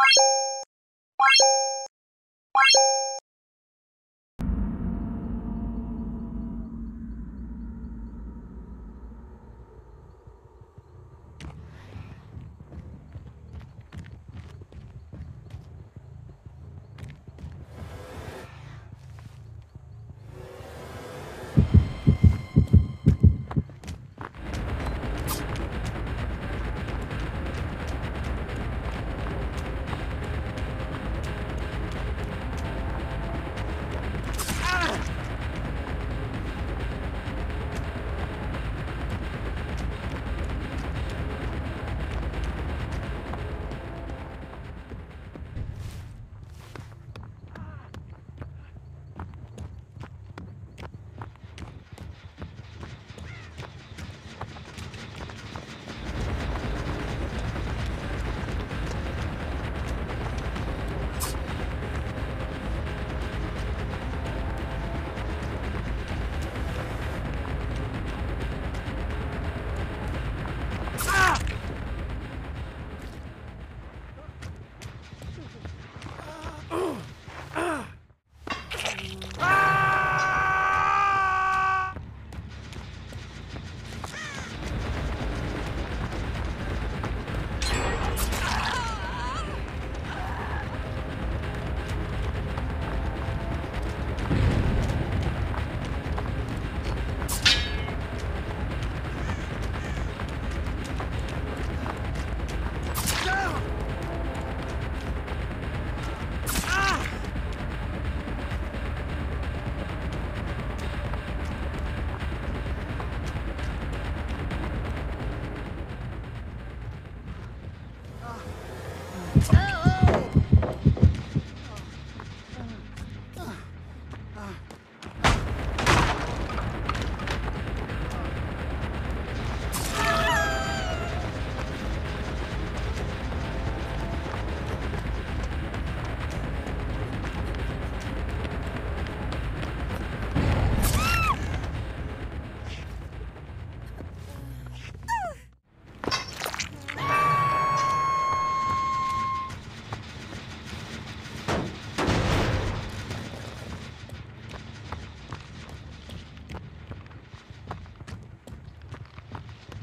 Bye.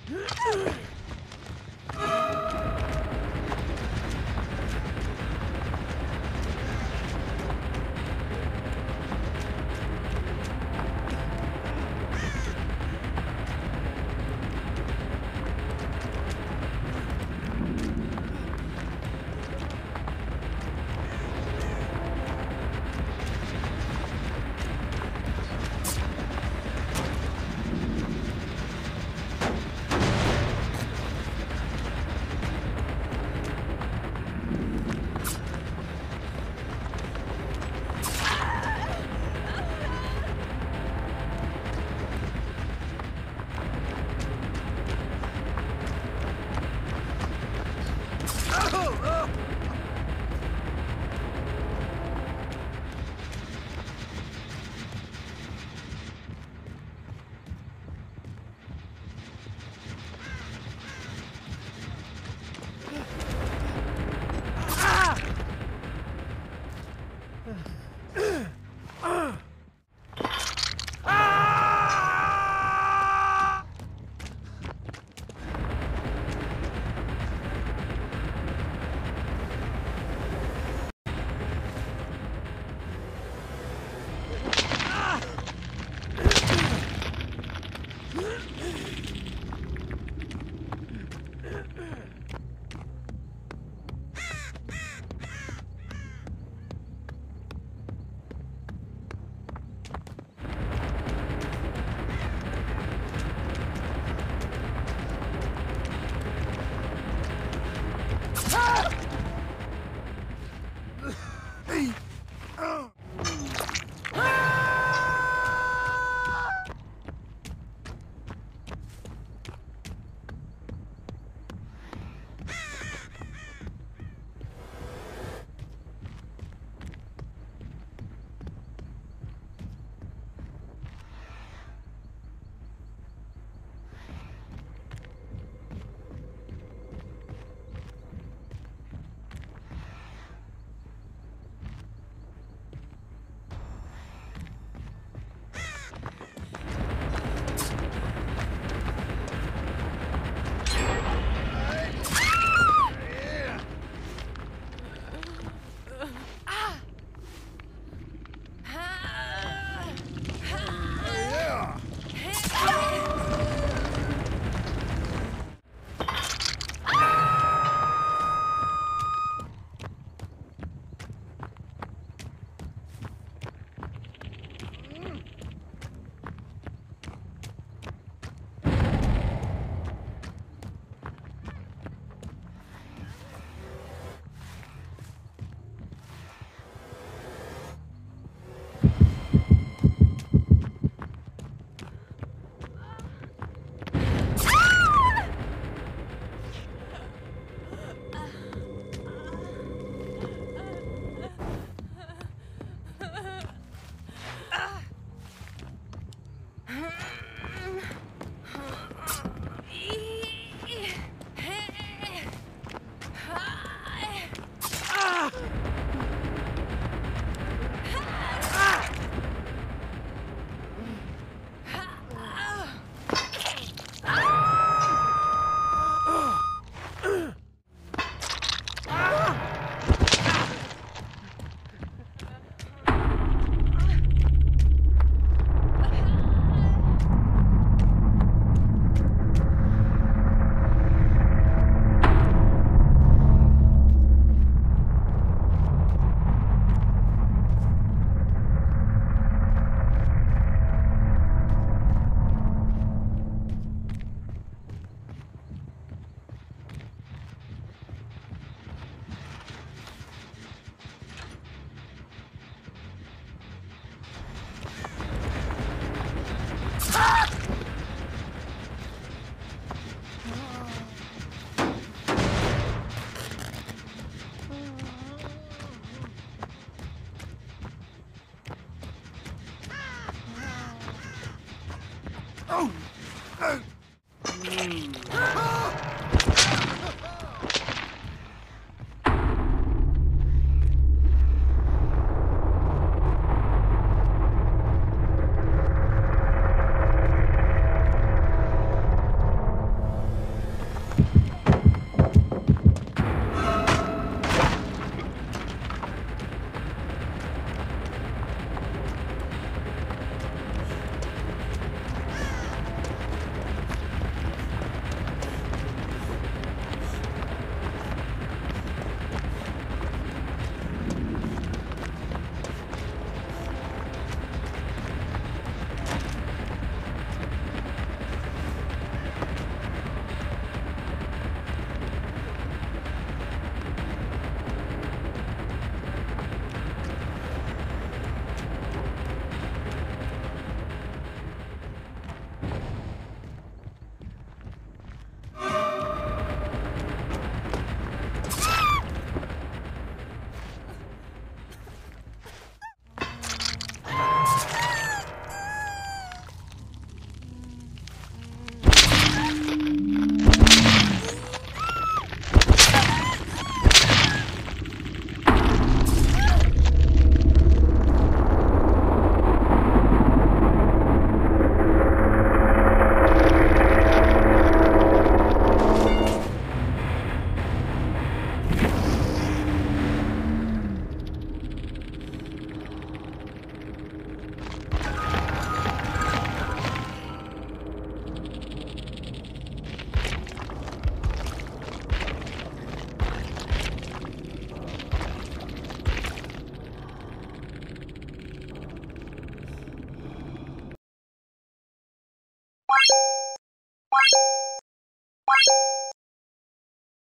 Ugh! Mm.